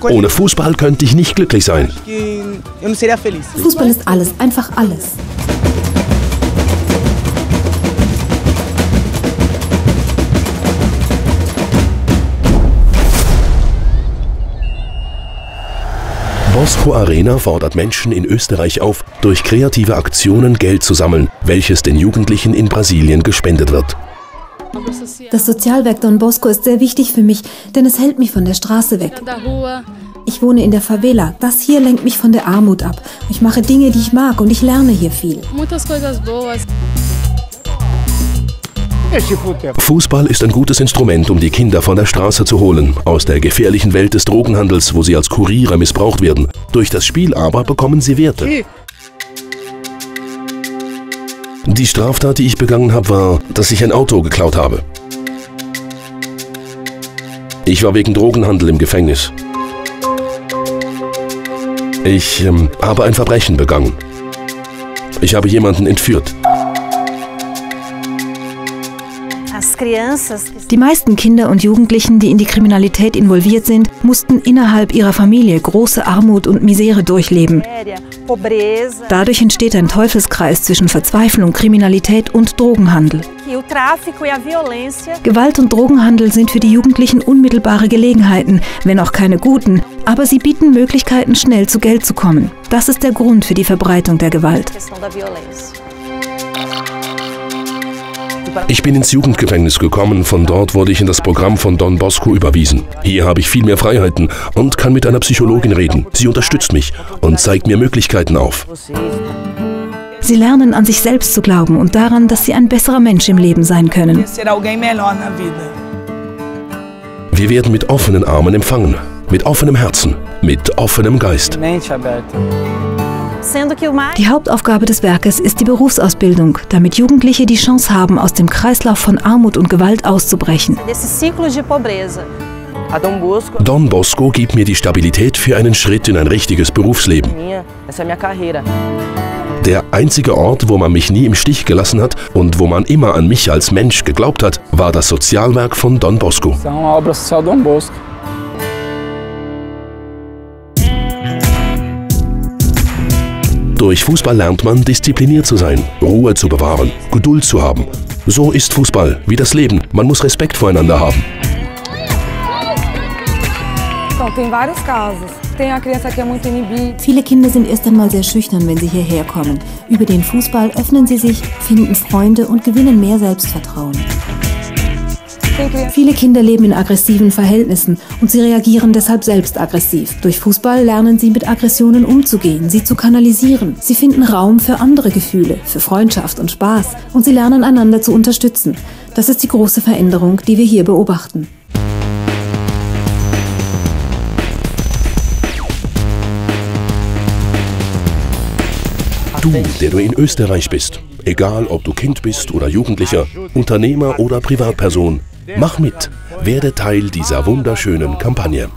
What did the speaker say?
Ohne Fußball könnte ich nicht glücklich sein. Fußball ist alles, einfach alles. Bosco Arena fordert Menschen in Österreich auf, durch kreative Aktionen Geld zu sammeln, welches den Jugendlichen in Brasilien gespendet wird. Das Sozialwerk Don Bosco ist sehr wichtig für mich, denn es hält mich von der Straße weg. Ich wohne in der Favela. Das hier lenkt mich von der Armut ab. Ich mache Dinge, die ich mag und ich lerne hier viel. Fußball ist ein gutes Instrument, um die Kinder von der Straße zu holen, aus der gefährlichen Welt des Drogenhandels, wo sie als Kuriere missbraucht werden. Durch das Spiel aber bekommen sie Werte. Die Straftat, die ich begangen habe, war, dass ich ein Auto geklaut habe. Ich war wegen Drogenhandel im Gefängnis. Ich ähm, habe ein Verbrechen begangen. Ich habe jemanden entführt. Die meisten Kinder und Jugendlichen, die in die Kriminalität involviert sind, mussten innerhalb ihrer Familie große Armut und Misere durchleben. Dadurch entsteht ein Teufelskreis zwischen Verzweiflung, Kriminalität und Drogenhandel. Gewalt und Drogenhandel sind für die Jugendlichen unmittelbare Gelegenheiten, wenn auch keine guten, aber sie bieten Möglichkeiten, schnell zu Geld zu kommen. Das ist der Grund für die Verbreitung der Gewalt. Ich bin ins Jugendgefängnis gekommen, von dort wurde ich in das Programm von Don Bosco überwiesen. Hier habe ich viel mehr Freiheiten und kann mit einer Psychologin reden. Sie unterstützt mich und zeigt mir Möglichkeiten auf. Sie lernen an sich selbst zu glauben und daran, dass sie ein besserer Mensch im Leben sein können. Wir werden mit offenen Armen empfangen, mit offenem Herzen, mit offenem Geist. Die Hauptaufgabe des Werkes ist die Berufsausbildung, damit Jugendliche die Chance haben, aus dem Kreislauf von Armut und Gewalt auszubrechen. Don Bosco gibt mir die Stabilität für einen Schritt in ein richtiges Berufsleben. Der einzige Ort, wo man mich nie im Stich gelassen hat und wo man immer an mich als Mensch geglaubt hat, war das Sozialwerk von Don Bosco. Durch Fußball lernt man, diszipliniert zu sein, Ruhe zu bewahren, Geduld zu haben. So ist Fußball, wie das Leben. Man muss Respekt voreinander haben. Viele Kinder sind erst einmal sehr schüchtern, wenn sie hierher kommen. Über den Fußball öffnen sie sich, finden Freunde und gewinnen mehr Selbstvertrauen. Viele Kinder leben in aggressiven Verhältnissen und sie reagieren deshalb selbst aggressiv. Durch Fußball lernen sie mit Aggressionen umzugehen, sie zu kanalisieren. Sie finden Raum für andere Gefühle, für Freundschaft und Spaß und sie lernen einander zu unterstützen. Das ist die große Veränderung, die wir hier beobachten. Du, der du in Österreich bist, egal ob du Kind bist oder Jugendlicher, Unternehmer oder Privatperson, Mach mit, werde Teil dieser wunderschönen Kampagne.